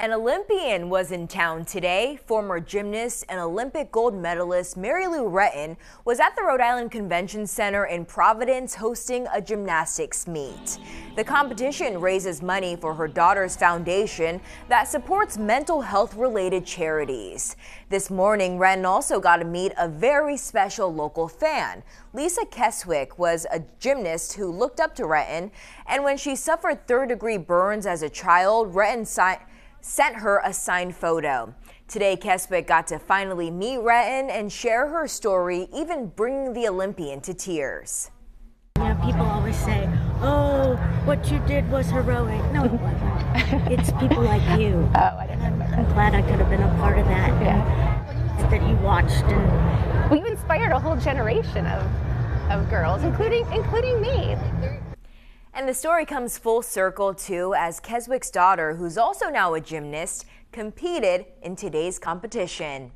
An Olympian was in town today. Former gymnast and Olympic gold medalist Mary Lou Retton was at the Rhode Island Convention Center in Providence hosting a gymnastics meet. The competition raises money for her daughter's foundation that supports mental health related charities. This morning, Retton also got to meet a very special local fan. Lisa Keswick was a gymnast who looked up to Retton, and when she suffered third degree burns as a child, Retton signed sent her a signed photo. Today, Keswick got to finally meet Retton and share her story, even bringing the Olympian to tears. You know, people always say, oh, what you did was heroic. No, it wasn't. it's people like you. Oh, I didn't know I'm glad I could have been a part of that. Yeah. that you watched and well, you inspired a whole generation of, of girls, including including me. And the story comes full circle too as Keswick's daughter, who's also now a gymnast, competed in today's competition.